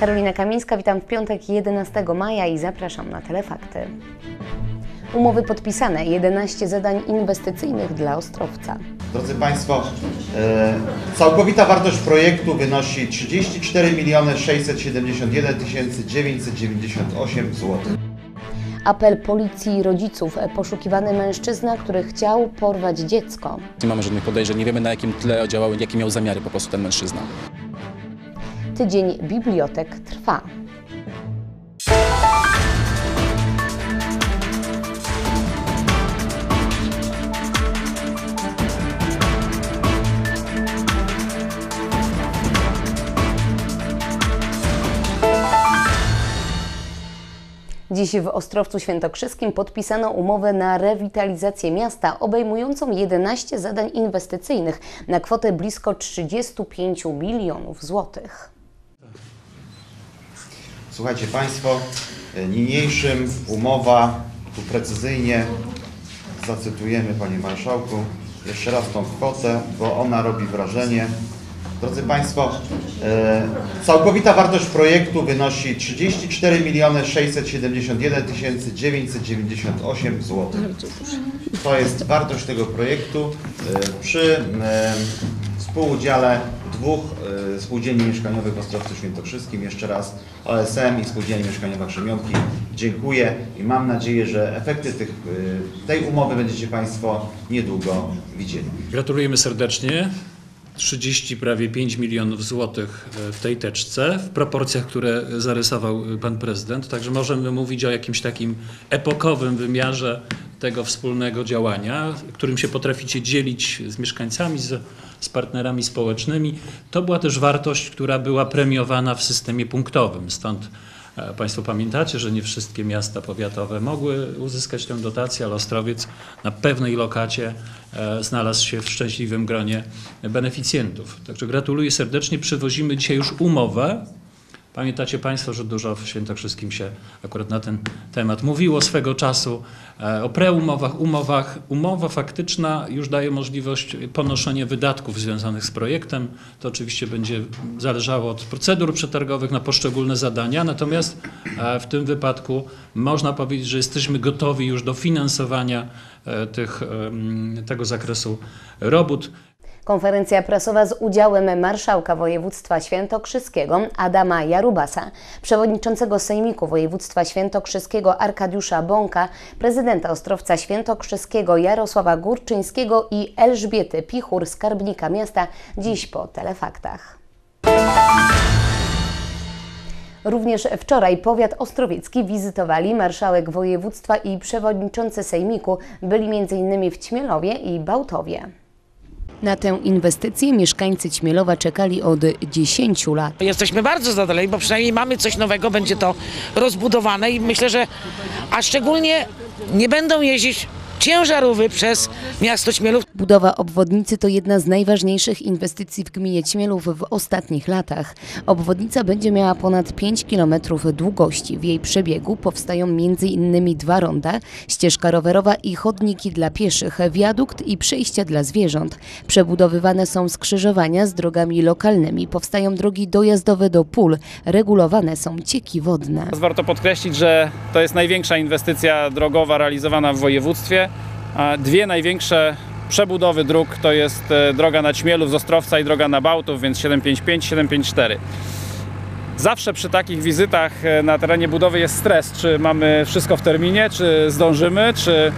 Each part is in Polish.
Karolina Kamińska, witam w piątek 11 maja i zapraszam na Telefakty. Umowy podpisane, 11 zadań inwestycyjnych dla Ostrowca. Drodzy Państwo, e, całkowita wartość projektu wynosi 34 miliony 671 998 zł. Apel policji i rodziców. Poszukiwany mężczyzna, który chciał porwać dziecko. Nie mamy żadnych podejrzeń, nie wiemy na jakim tle działał, jakie miał zamiary po prostu ten mężczyzna. Tydzień bibliotek trwa. Dziś w Ostrowcu Świętokrzyskim podpisano umowę na rewitalizację miasta obejmującą 11 zadań inwestycyjnych na kwotę blisko 35 milionów złotych. Słuchajcie Państwo, niniejszym umowa, tu precyzyjnie zacytujemy Panie Marszałku, jeszcze raz tą kwotę, bo ona robi wrażenie. Drodzy Państwo, e, całkowita wartość projektu wynosi 34 miliony 671 998 zł. To jest wartość tego projektu e, przy e, współudziale dwóch spółdzielni mieszkaniowych w Ostrowcu Świętokrzyskim. Jeszcze raz OSM i Spółdzielni Mieszkaniowa Krzemionki dziękuję i mam nadzieję, że efekty tych, tej umowy będziecie Państwo niedługo widzieli. Gratulujemy serdecznie. 30 prawie 5 milionów złotych e, w tej teczce, w proporcjach, które zarysował e, pan prezydent. Także możemy mówić o jakimś takim epokowym wymiarze tego wspólnego działania, którym się potraficie dzielić z mieszkańcami, z, z partnerami społecznymi. To była też wartość, która była premiowana w systemie punktowym. Stąd Państwo pamiętacie, że nie wszystkie miasta powiatowe mogły uzyskać tę dotację, ale Ostrowiec na pewnej lokacie e, znalazł się w szczęśliwym gronie beneficjentów. Także gratuluję serdecznie. Przywozimy dzisiaj już umowę. Pamiętacie Państwo, że dużo w Świętokrzyskim się akurat na ten temat mówiło swego czasu, e, o preumowach, umowach. Umowa faktyczna już daje możliwość ponoszenia wydatków związanych z projektem. To oczywiście będzie zależało od procedur przetargowych na poszczególne zadania, natomiast e, w tym wypadku można powiedzieć, że jesteśmy gotowi już do finansowania e, tych, tego zakresu robót. Konferencja prasowa z udziałem marszałka województwa świętokrzyskiego Adama Jarubasa, przewodniczącego Sejmiku województwa świętokrzyskiego Arkadiusza Bąka, prezydenta Ostrowca Świętokrzyskiego Jarosława Górczyńskiego i Elżbiety Pichur, skarbnika miasta, dziś po telefaktach. Również wczoraj powiat ostrowiecki wizytowali marszałek województwa i przewodniczący Sejmiku, byli m.in. w Ćmielowie i Bałtowie. Na tę inwestycję mieszkańcy Ćmielowa czekali od 10 lat. Jesteśmy bardzo zadowoleni, bo przynajmniej mamy coś nowego, będzie to rozbudowane i myślę, że a szczególnie nie będą jeździć ciężarówki przez miasto Ćmielów. Budowa obwodnicy to jedna z najważniejszych inwestycji w gminie Ćmielów w ostatnich latach. Obwodnica będzie miała ponad 5 km długości. W jej przebiegu powstają m.in. dwa ronda, ścieżka rowerowa i chodniki dla pieszych, wiadukt i przejścia dla zwierząt. Przebudowywane są skrzyżowania z drogami lokalnymi, powstają drogi dojazdowe do pól, regulowane są cieki wodne. Warto podkreślić, że to jest największa inwestycja drogowa realizowana w województwie. Dwie największe przebudowy dróg to jest e, droga na Ćmielów z Ostrowca i droga na Bałtów, więc 755, 754. Zawsze przy takich wizytach e, na terenie budowy jest stres, czy mamy wszystko w terminie, czy zdążymy, czy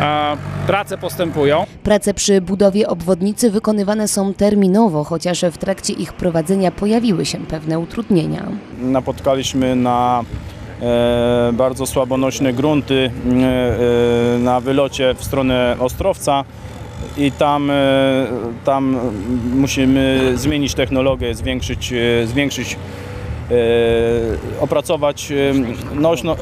a, prace postępują. Prace przy budowie obwodnicy wykonywane są terminowo, chociaż w trakcie ich prowadzenia pojawiły się pewne utrudnienia. napotkaliśmy na bardzo słabonośne grunty e, e, na wylocie w stronę Ostrowca i tam, e, tam musimy zmienić technologię, zwiększyć, e, zwiększyć e, opracować e, nośno, e,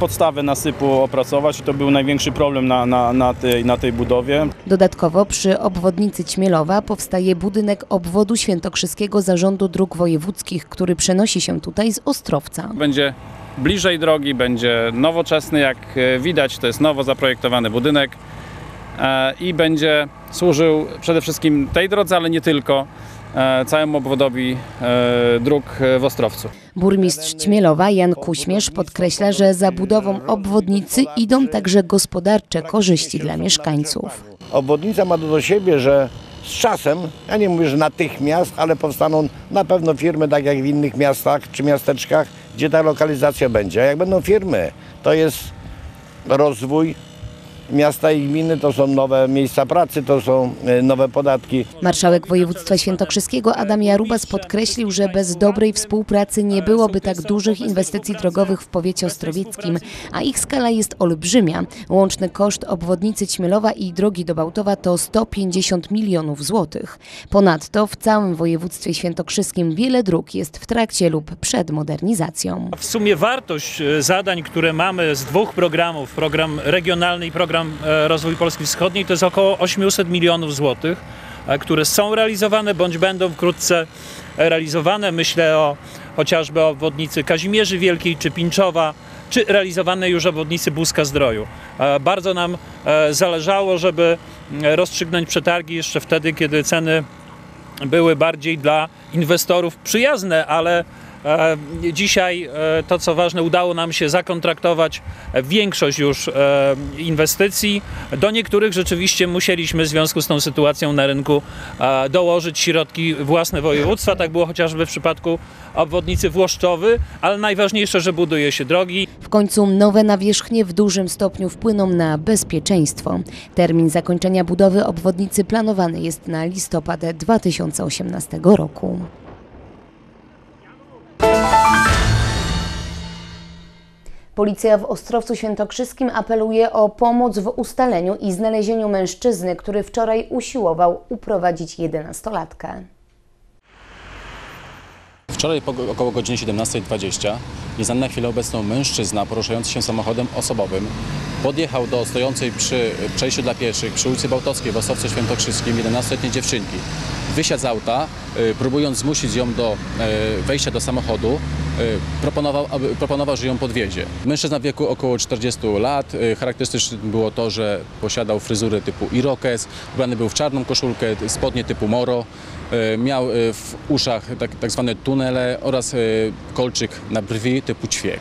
podstawę nasypu opracować i to był największy problem na, na, na, tej, na tej budowie. Dodatkowo przy obwodnicy Ćmielowa powstaje budynek obwodu świętokrzyskiego Zarządu Dróg Wojewódzkich, który przenosi się tutaj z Ostrowca. Będzie bliżej drogi, będzie nowoczesny, jak e, widać, to jest nowo zaprojektowany budynek. e, i będzie służył przede wszystkim tej drodze, ale nie tylko, e, całemu obwodowi e, dróg w Ostrowcu. Burmistrz Ćmielowa Jan Kuśmierz podkreśla, że za budową obwodnicy idą także gospodarcze korzyści dla mieszkańców. Obwodnica ma to do siebie, że z czasem, ja nie mówię, że natychmiast, ale powstaną na pewno firmy, tak jak w innych miastach czy miasteczkach, gdzie ta lokalizacja będzie. A jak będą firmy, to jest rozwój miasta i gminy, to są nowe miejsca pracy, to są e, nowe podatki. Marszałek województwa świętokrzyskiego Adam Jarubas podkreślił, że bez dobrej współpracy nie byłoby tak dużych inwestycji drogowych w powiecie ostrowieckim, a ich skala jest olbrzymia. Łączny koszt obwodnicy Ćmielowa i drogi do Bałtowa to 150 milionów złotych. Ponadto w całym województwie świętokrzyskim wiele dróg jest w trakcie lub przed modernizacją. W sumie wartość e, zadań, które mamy z dwóch programów, program regionalny i program e, Rozwój Polski Wschodniej, to jest około 800 milionów złotych, e, które są realizowane bądź będą wkrótce realizowane. Myślę o chociażby o obwodnicy Kazimierzy Wielkiej czy Pińczowa, czy realizowanej już obwodnicy Buzka Zdroju. E, Bardzo nam e, zależało, żeby rozstrzygnąć przetargi jeszcze wtedy, kiedy ceny były bardziej dla inwestorów przyjazne, ale e, dzisiaj e, to co ważne, udało nam się zakontraktować e, większość już e, inwestycji. Do niektórych rzeczywiście musieliśmy w związku z tą sytuacją na rynku e, dołożyć środki własne województwa. Tak było chociażby w przypadku obwodnicy Włoszczowy, ale najważniejsze, że buduje się drogi. W końcu nowe nawierzchnie w dużym stopniu wpłyną na bezpieczeństwo. Termin zakończenia budowy obwodnicy planowany jest na listopad 2018 roku. Policja w Ostrowcu Świętokrzyskim apeluje o pomoc w ustaleniu i znalezieniu mężczyzny, który wczoraj usiłował uprowadzić 11-latkę. Wczoraj około godziny 17.20 nieznany na chwilę obecną mężczyzna poruszający się samochodem osobowym podjechał do stojącej przy przejściu dla pieszych przy ulicy Bałtowskiej w Ostrowcu Świętokrzyskim 11-letniej dziewczynki. Wysiadł z auta, y, próbując zmusić ją do y, wejścia do samochodu, y, proponował, proponował, że ją podwiezie. Mężczyzna w wieku około 40 lat. Charakterystyczne było to, że posiadał fryzurę typu irokes, ubrany był w czarną koszulkę, spodnie typu moro, miał w uszach tak, tak zwane tunele oraz kolczyk na brwi typu ćwiek.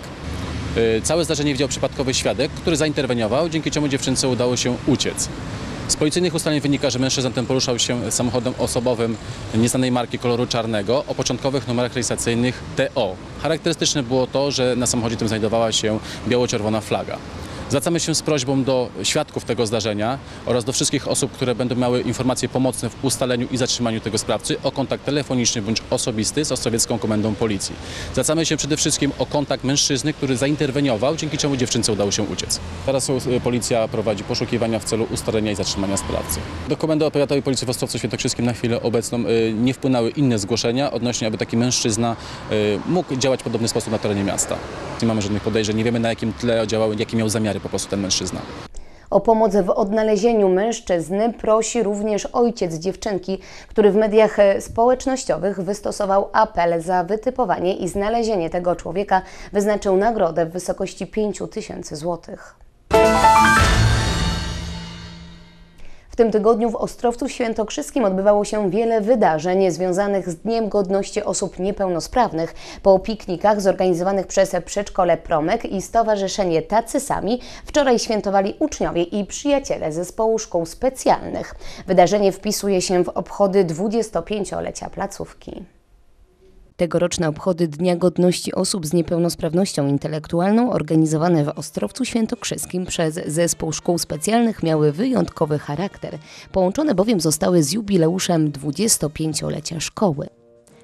Całe zdarzenie widział przypadkowy świadek, który zainterweniował, dzięki czemu dziewczynce udało się uciec. Z policyjnych ustaleń wynika, że mężczyzna ten poruszał się samochodem osobowym nieznanej marki koloru czarnego o początkowych numerach rejestracyjnych TO. Charakterystyczne było to, że na samochodzie tym znajdowała się biało-czerwona flaga. Zwracamy się z prośbą do świadków tego zdarzenia oraz do wszystkich osób, które będą miały informacje pomocne w ustaleniu i zatrzymaniu tego sprawcy o kontakt telefoniczny bądź osobisty z Ostrowiecką Komendą Policji. Zwracamy się przede wszystkim o kontakt mężczyzny, który zainterweniował, dzięki czemu dziewczynce udało się uciec. Teraz y, policja prowadzi poszukiwania w celu ustalenia i zatrzymania sprawcy. Do Komendy Operatowej Policji w Ostrowcu Świętokrzyskim na chwilę obecną y, nie wpłynęły inne zgłoszenia odnośnie, aby taki mężczyzna y, mógł działać w podobny sposób na terenie miasta. Nie mamy żadnych podejrzeń, nie wiemy na jakim tle działał, jakie miał zamiary po prostu ten mężczyzna. O pomoc w odnalezieniu mężczyzny prosi również ojciec dziewczynki, który w mediach społecznościowych wystosował apel za wytypowanie i znalezienie tego człowieka, wyznaczył nagrodę w wysokości 5 tysięcy złotych. Tym tygodniu w Ostrowcu Świętokrzyskim odbywało się wiele wydarzeń związanych z Dniem Godności Osób Niepełnosprawnych. Po piknikach zorganizowanych przez Przedszkole Promek i Stowarzyszenie Tacy Sami wczoraj świętowali uczniowie i przyjaciele zespołu szkół specjalnych. Wydarzenie wpisuje się w obchody 25-lecia placówki. Tegoroczne obchody Dnia Godności Osób z Niepełnosprawnością Intelektualną organizowane w Ostrowcu Świętokrzyskim przez Zespół Szkół Specjalnych miały wyjątkowy charakter. Połączone bowiem zostały z jubileuszem 25-lecia szkoły.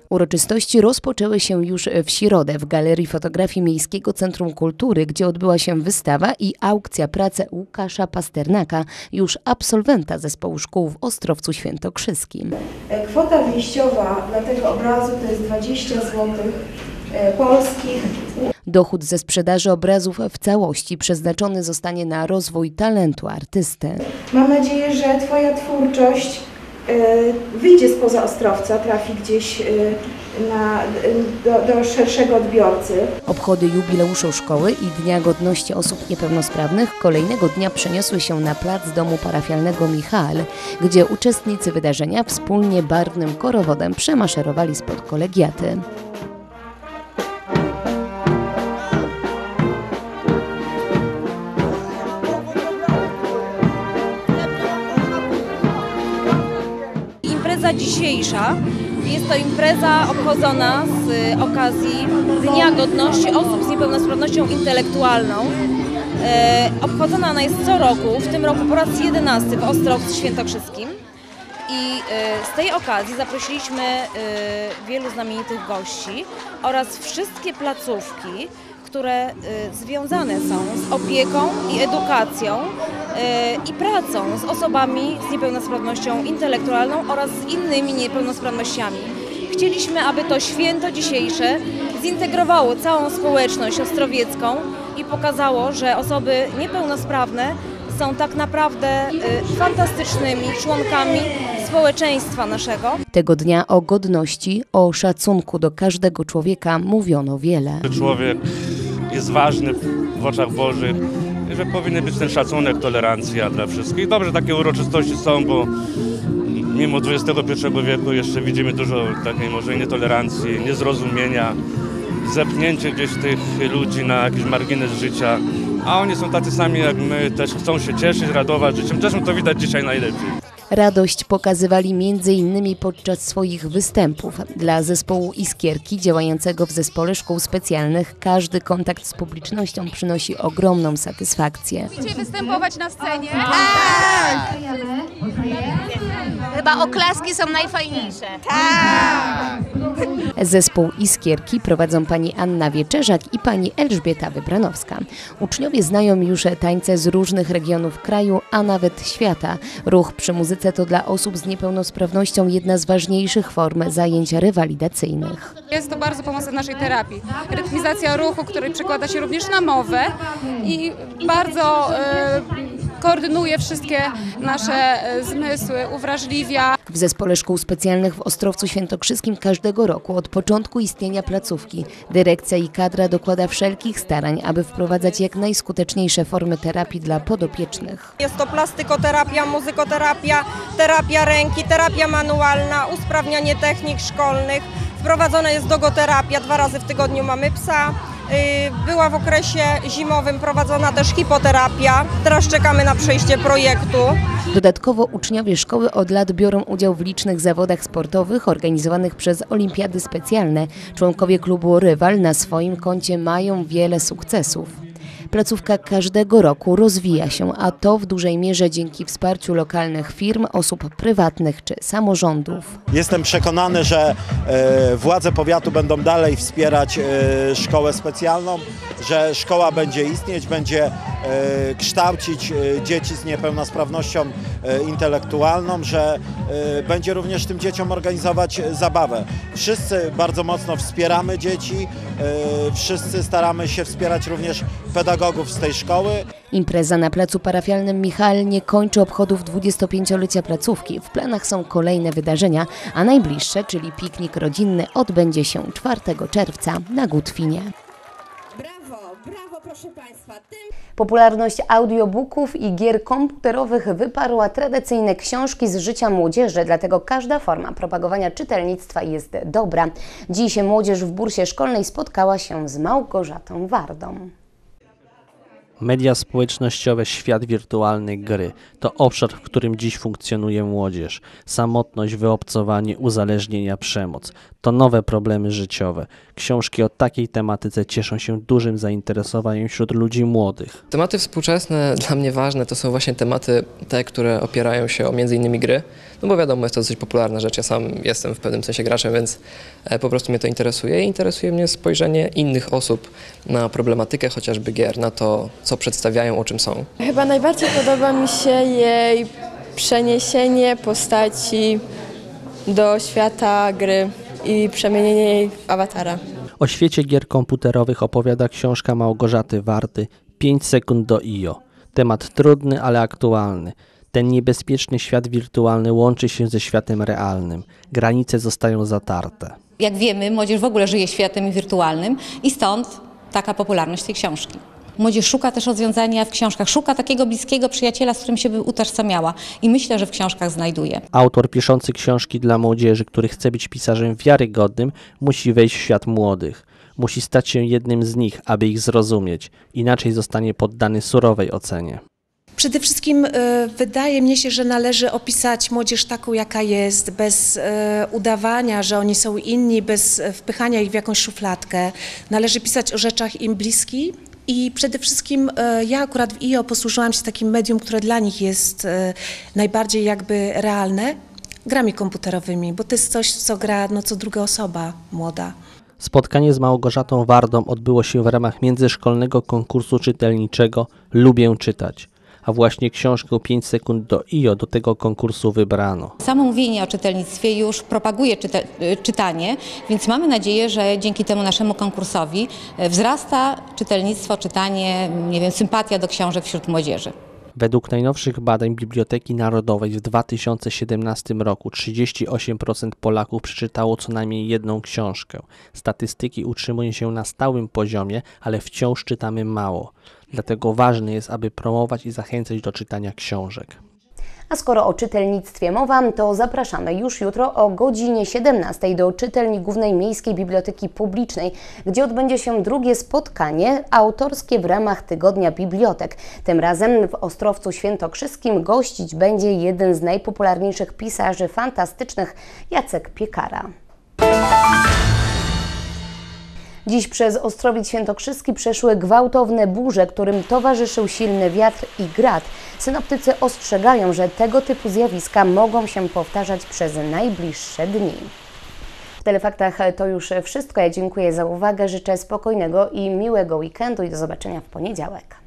Uroczystości rozpoczęły się już w środę w Galerii Fotografii Miejskiego Centrum Kultury, gdzie odbyła się wystawa i aukcja pracy Łukasza Pasternaka, już absolwenta zespołu szkół w Ostrowcu Świętokrzyskim. E, Kwota wyjściowa dla tego obrazu to jest 20 zł polskich. Dochód ze sprzedaży obrazów w całości przeznaczony zostanie na rozwój talentu artysty. Mam nadzieję, że Twoja twórczość e, wyjdzie spoza Ostrowca, trafi gdzieś e, na, do, do szerszego odbiorcy. Obchody jubileuszu szkoły i Dnia Godności Osób Niepełnosprawnych kolejnego dnia przeniosły się na plac domu parafialnego Michal, gdzie uczestnicy wydarzenia wspólnie barwnym korowodem przemaszerowali spod kolegiaty. Dzisiejsza jest to impreza obchodzona z okazji Dnia Godności Osób z Niepełnosprawnością Intelektualną. E, obchodzona ona jest co roku, w tym roku po raz 11 w Ostrowcu Świętokrzyskim. I e, z tej okazji zaprosiliśmy e, wielu znamienitych gości oraz wszystkie placówki, które związane są z opieką i edukacją i pracą z osobami z niepełnosprawnością intelektualną oraz z innymi niepełnosprawnościami. Chcieliśmy, aby to święto dzisiejsze zintegrowało całą społeczność ostrowiecką i pokazało, że osoby niepełnosprawne są tak naprawdę y, fantastycznymi członkami społeczeństwa naszego. Tego dnia o godności, o szacunku do każdego człowieka mówiono wiele. że człowiek jest ważny w oczach Bożych, że powinien być ten szacunek, tolerancja dla wszystkich. Dobrze, takie uroczystości są, bo mimo XXI wieku jeszcze widzimy dużo takiej może nietolerancji, niezrozumienia, zepchnięcie gdzieś tych ludzi na jakiś margines życia. A oni są tacy sami jak my, też chcą się cieszyć, radować życiem. Zresztą to widać dzisiaj najlepiej. Radość pokazywali m.in. podczas swoich występów. Dla zespołu Iskierki działającego w zespole szkół specjalnych każdy kontakt z publicznością przynosi ogromną satysfakcję. Lubicie występować na scenie? Tak! Chyba oklaski są najfajniejsze. Zespół Iskierki prowadzą pani Anna Wieczerzak i pani Elżbieta Wybranowska. Uczniowie znają już tańce z różnych regionów kraju, a nawet świata. Ruch przy muzyce to dla osób z niepełnosprawnością jedna z ważniejszych form zajęć rewalidacyjnych. Jest to bardzo pomocne w naszej terapii. Rytmizacja ruchu, który przekłada się również na mowę i bardzo e, koordynuje wszystkie nasze e, zmysły, uwrażliwia. W Zespole Szkół Specjalnych w Ostrowcu Świętokrzyskim każdego roku od początku istnienia placówki dyrekcja i kadra dokłada wszelkich starań, aby wprowadzać jak najskuteczniejsze formy terapii dla podopiecznych. Jest to plastykoterapia, muzykoterapia, terapia ręki, terapia manualna, usprawnianie technik szkolnych. Wprowadzona jest dogoterapia, dwa razy w tygodniu mamy psa. Yy, Była w okresie zimowym prowadzona też hipoterapia. Teraz czekamy na przejście projektu. Dodatkowo uczniowie szkoły od lat biorą udział w licznych zawodach sportowych organizowanych przez Olimpiady Specjalne. Członkowie klubu Rywal na swoim koncie mają wiele sukcesów. Placówka każdego roku rozwija się, a to w dużej mierze dzięki wsparciu lokalnych firm, osób prywatnych czy samorządów. Jestem przekonany, że e, władze powiatu będą dalej wspierać e, szkołę specjalną, że szkoła będzie istnieć, będzie e, kształcić dzieci z niepełnosprawnością intelektualną, że będzie również tym dzieciom organizować zabawę. Wszyscy bardzo mocno wspieramy dzieci, wszyscy staramy się wspierać również pedagogów z tej szkoły. Impreza na placu parafialnym Michal nie kończy obchodów 25-lecia placówki. W planach są kolejne wydarzenia, a najbliższe, czyli piknik rodzinny, odbędzie się 4 czerwca na Gutwinie. Brawo, brawo proszę Państwa. Tym Popularność audiobooków i gier komputerowych wyparła tradycyjne książki z życia młodzieży, dlatego każda forma propagowania czytelnictwa jest dobra. Dziś młodzież w bursie szkolnej spotkała się z Małgorzatą Wardą. Media społecznościowe, świat wirtualny, gry to obszar, w którym dziś funkcjonuje młodzież. Samotność, wyobcowanie, uzależnienia, przemoc to nowe problemy życiowe. Książki o takiej tematyce cieszą się dużym zainteresowaniem wśród ludzi młodych. Tematy współczesne dla mnie ważne to są właśnie tematy te, które opierają się o między innymi gry, no bo wiadomo, jest to dosyć popularna rzecz, ja sam jestem w pewnym sensie graczem, więc e, po prostu mnie to interesuje i interesuje mnie spojrzenie innych osób na problematykę chociażby gier, na to, co przedstawiają, o czym są. Chyba najbardziej podoba mi się jej przeniesienie postaci do świata gry i przemienienie jej w awatara. O świecie gier komputerowych opowiada książka Małgorzaty Warty 5 sekund do IO. Temat trudny, ale aktualny. Ten niebezpieczny świat wirtualny łączy się ze światem realnym. Granice zostają zatarte. Jak wiemy, młodzież w ogóle żyje światem wirtualnym i stąd taka popularność tej książki. Młodzież szuka też rozwiązania w książkach, szuka takiego bliskiego przyjaciela, z którym się by utożsamiała i myślę, że w książkach znajduje. Autor piszący książki dla młodzieży, który chce być pisarzem wiarygodnym, musi wejść w świat młodych. Musi stać się jednym z nich, aby ich zrozumieć, inaczej zostanie poddany surowej ocenie. Przede wszystkim e, wydaje mi się, że należy opisać młodzież taką, jaka jest, bez e, udawania, że oni są inni, bez e, wpychania ich w jakąś szufladkę. Należy pisać o rzeczach im bliskich. I przede wszystkim e, ja akurat w IO posłużyłam się takim medium, które dla nich jest e, najbardziej jakby realne, grami komputerowymi, bo to jest coś, co gra no, co druga osoba młoda. Spotkanie z Małgorzatą Wardą odbyło się w ramach międzyszkolnego konkursu czytelniczego Lubię czytać, a właśnie książkę 5 sekund do IO do tego konkursu wybrano. Samo mówienie o czytelnictwie już propaguje czyta czytanie, więc mamy nadzieję, że dzięki temu naszemu konkursowi y, wzrasta czytelnictwo, czytanie, nie wiem, sympatia do książek wśród młodzieży. Według najnowszych badań Biblioteki Narodowej w 2017 roku 38% Polaków przeczytało co najmniej jedną książkę. Statystyki utrzymują się na stałym poziomie, ale wciąż czytamy mało. Dlatego ważne jest, aby promować i zachęcać do czytania książek. A skoro o czytelnictwie mowa, to zapraszamy już jutro o godzinie 17 do czytelni Głównej Miejskiej Biblioteki Publicznej, gdzie odbędzie się drugie spotkanie autorskie w ramach Tygodnia Bibliotek. Tym razem w Ostrowcu Świętokrzyskim gościć będzie jeden z najpopularniejszych pisarzy fantastycznych, Jacek Piekara. Dziś przez Ostrowiec Świętokrzyski przeszły gwałtowne burze, którym towarzyszył silny wiatr i grad. Synoptycy ostrzegają, że tego typu zjawiska mogą się powtarzać przez najbliższe dni. W Telefaktach to już wszystko. Ja dziękuję za uwagę, życzę spokojnego i miłego weekendu i do zobaczenia w poniedziałek.